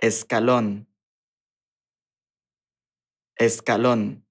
escalón, escalón.